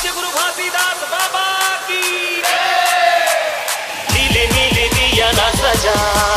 गुरु घासीदास बाबा की नीले नीले दिया ना सजा